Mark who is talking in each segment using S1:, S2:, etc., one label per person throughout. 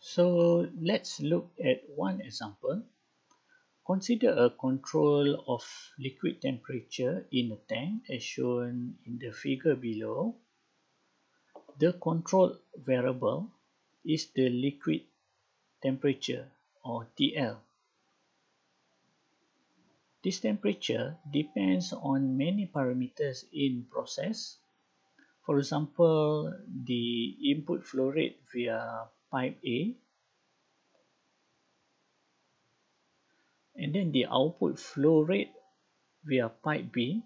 S1: So let's look at one example. Consider a control of liquid temperature in a tank as shown in the figure below. The control variable is the liquid temperature or TL. This temperature depends on many parameters in process. For example, the input flow rate via pipe A and then the output flow rate via pipe B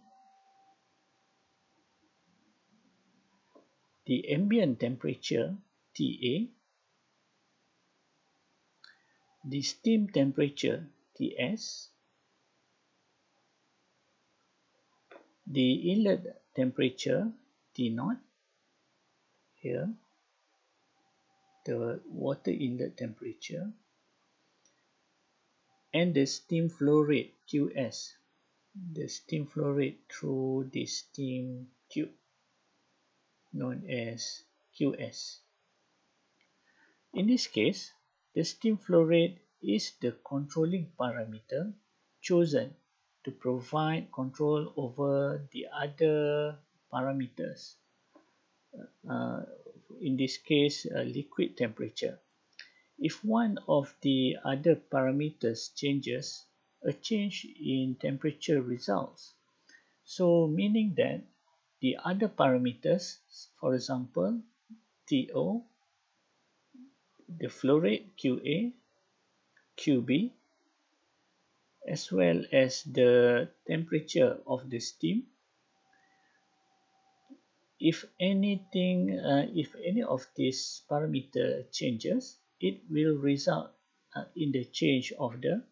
S1: the ambient temperature TA the steam temperature TS the inlet temperature T naught here the water inlet temperature and the steam flow rate QS the steam flow rate through the steam tube known as QS in this case the steam flow rate is the controlling parameter chosen to provide control over the other parameters. Uh, in this case uh, liquid temperature. If one of the other parameters changes, a change in temperature results. So meaning that the other parameters, for example, TO, the flow rate QA, QB, as well as the temperature of the steam if anything uh, if any of these parameter changes it will result uh, in the change of the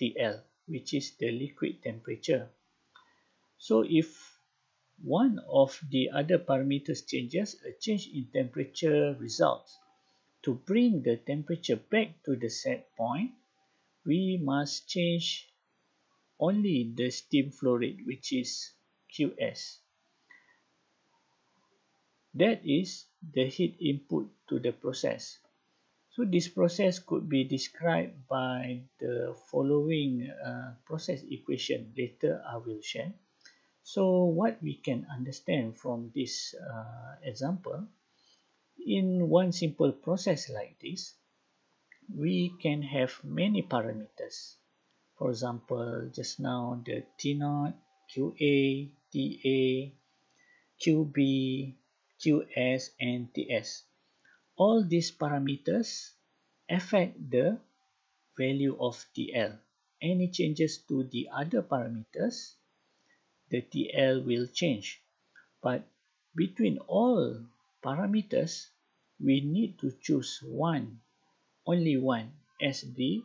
S1: TL which is the liquid temperature. So if one of the other parameters changes a change in temperature results. To bring the temperature back to the set point we must change only the steam flow rate which is QS that is the heat input to the process. So this process could be described by the following uh, process equation later I will share. So what we can understand from this uh, example, in one simple process like this, we can have many parameters. For example, just now the T0, QA, TA, QB, QS and TS. All these parameters affect the value of TL. Any changes to the other parameters, the TL will change. But between all parameters, we need to choose one, only one, as the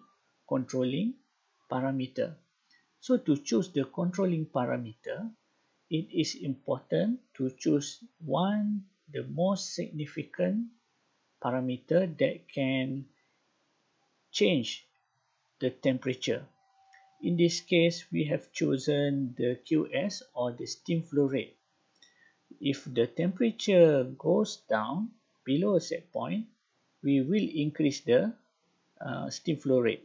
S1: controlling parameter. So to choose the controlling parameter, it is important to choose one the most significant parameter that can change the temperature. In this case, we have chosen the QS or the steam flow rate. If the temperature goes down below a set point, we will increase the uh, steam flow rate.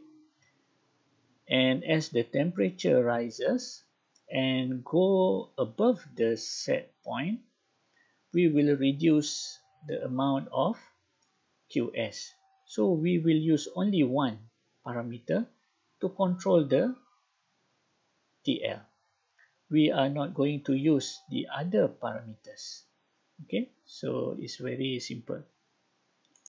S1: And as the temperature rises, and go above the set point, we will reduce the amount of QS. So we will use only one parameter to control the TL. We are not going to use the other parameters. Okay, so it's very simple.